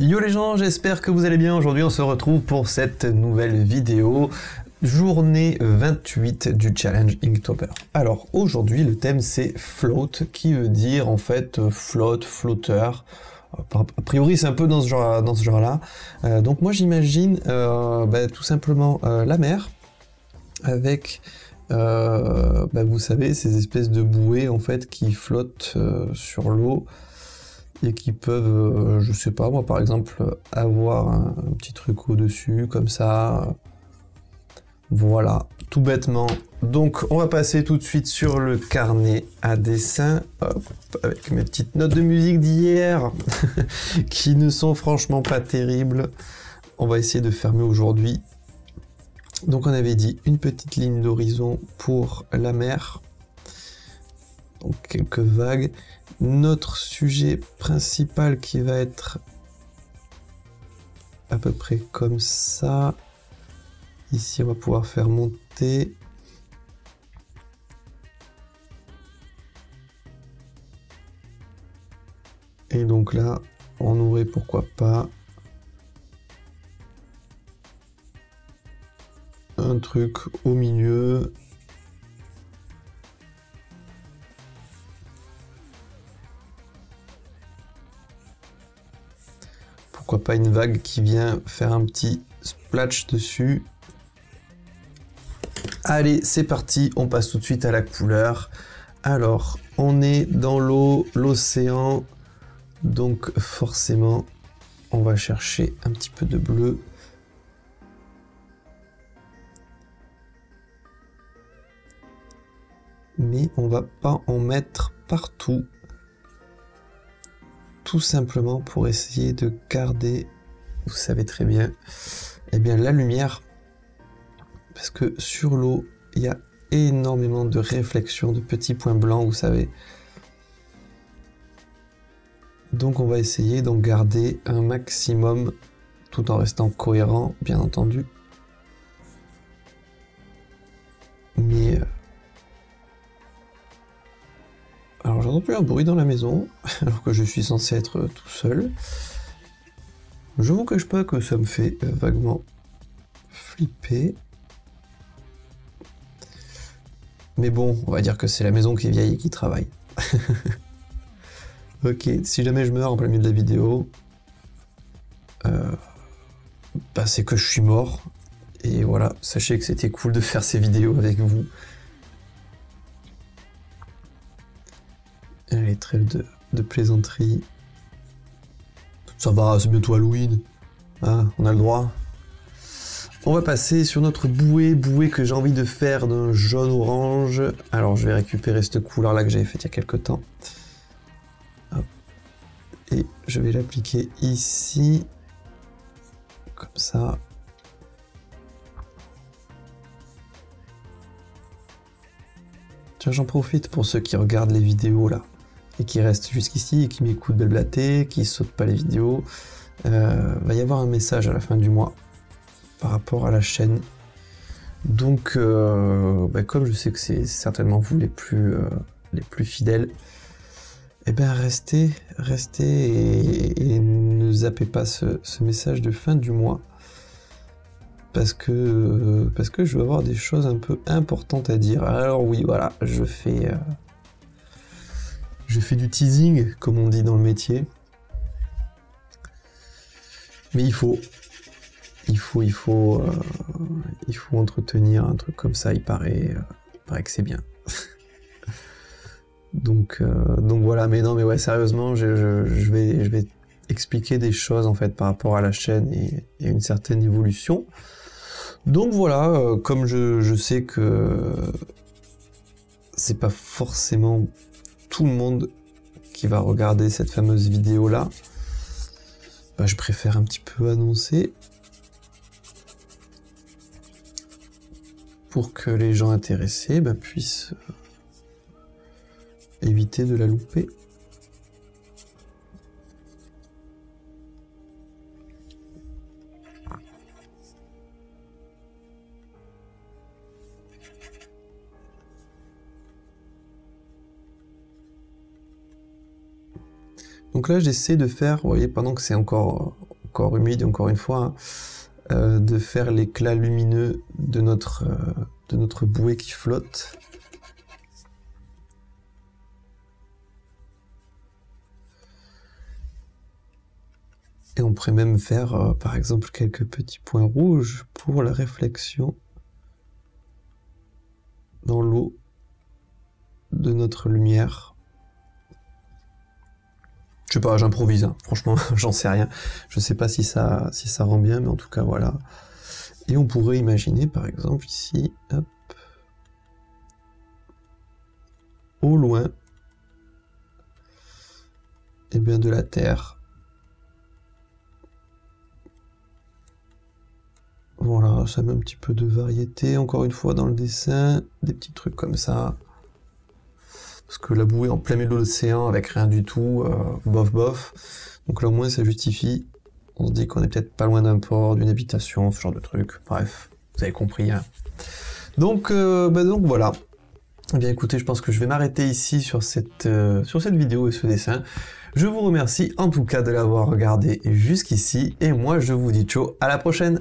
Yo les gens, j'espère que vous allez bien. Aujourd'hui, on se retrouve pour cette nouvelle vidéo. Journée 28 du challenge Inktober. Alors aujourd'hui le thème c'est float qui veut dire en fait float, flotteur. A priori c'est un peu dans ce genre genre là. Euh, donc moi j'imagine euh, bah, tout simplement euh, la mer avec bah, vous savez ces espèces de bouées en fait qui flottent sur l'eau et qui peuvent je sais pas moi par exemple avoir un petit truc au dessus comme ça voilà, tout bêtement. Donc, on va passer tout de suite sur le carnet à dessin, avec mes petites notes de musique d'hier, qui ne sont franchement pas terribles. On va essayer de fermer aujourd'hui. Donc, on avait dit une petite ligne d'horizon pour la mer. Donc, quelques vagues. Notre sujet principal qui va être à peu près comme ça. Ici, on va pouvoir faire monter. Et donc là, on aurait pourquoi pas truc au milieu. Pourquoi pas une vague qui vient faire un petit splash dessus. Allez, c'est parti, on passe tout de suite à la couleur. Alors, on est dans l'eau, l'océan, donc forcément, on va chercher un petit peu de bleu. On va pas en mettre partout. Tout simplement pour essayer de garder, vous savez très bien, eh bien la lumière parce que sur l'eau, il y a énormément de réflexions, de petits points blancs, vous savez. Donc on va essayer d'en garder un maximum tout en restant cohérent, bien entendu. Alors j'entends plus un bruit dans la maison, alors que je suis censé être tout seul. Je vous cache pas que ça me fait vaguement flipper. Mais bon, on va dire que c'est la maison qui est vieille et qui travaille. ok, si jamais je meurs en plein milieu de la vidéo, euh, bah c'est que je suis mort. Et voilà, sachez que c'était cool de faire ces vidéos avec vous. Allez, trêve de, plaisanterie. Ça va, c'est bientôt Halloween. Hein, on a le droit. On va passer sur notre bouée, bouée que j'ai envie de faire d'un jaune-orange. Alors je vais récupérer cette couleur là que j'avais faite il y a quelques temps. Et je vais l'appliquer ici. Comme ça. Tiens, j'en profite pour ceux qui regardent les vidéos là et qui restent jusqu'ici et qui m'écoutent belblater, qui sautent pas les vidéos. Euh, va y avoir un message à la fin du mois par rapport à la chaîne. Donc, euh, bah, comme je sais que c'est certainement vous les plus, euh, les plus fidèles, eh bien restez, restez et, ne zappez pas ce, message de fin du mois. Parce que, parce que je veux avoir des choses un peu importantes à dire. Alors oui, voilà, je fais, je fais du teasing, comme on dit dans le métier. Mais il faut, il faut, il faut, euh, il faut entretenir un truc comme ça. Il paraît, euh, paraît que c'est bien. donc, euh, donc voilà. Mais non, mais ouais, sérieusement, je, vais, je vais expliquer des choses en fait par rapport à la chaîne et, et une certaine évolution. Donc voilà, comme je, sais que c'est pas forcément tout le monde qui va regarder cette fameuse vidéo là, bah, je préfère un petit peu annoncer pour que les gens intéressés bah, puissent euh, éviter de la louper. Donc là, j'essaie de faire, vous voyez, pendant que c'est encore, encore humide, encore une fois, hein, euh, de faire l'éclat lumineux de notre, euh, de notre bouée qui flotte. Et on pourrait même faire, euh, par exemple, quelques petits points rouges pour la réflexion dans l'eau de notre lumière. Je sais pas, j'improvise, hein. franchement, j'en sais rien. Je sais pas si ça, si ça rend bien, mais en tout cas, voilà. Et on pourrait imaginer, par exemple, ici, au loin, et eh bien de la Terre. Voilà, ça met un petit peu de variété, encore une fois, dans le dessin, des petits trucs comme ça. Parce que la bouée en plein milieu de l'océan, avec rien du tout, euh, bof bof. Donc là au moins ça justifie. On se dit qu'on est peut-être pas loin d'un port, d'une habitation, ce genre de truc. Bref, vous avez compris. Hein. Donc, euh, bah voilà. Eh bien écoutez, je pense que je vais m'arrêter ici sur cette, euh, sur cette vidéo et ce dessin. Je vous remercie en tout cas de l'avoir regardé jusqu'ici et moi je vous dis ciao à la prochaine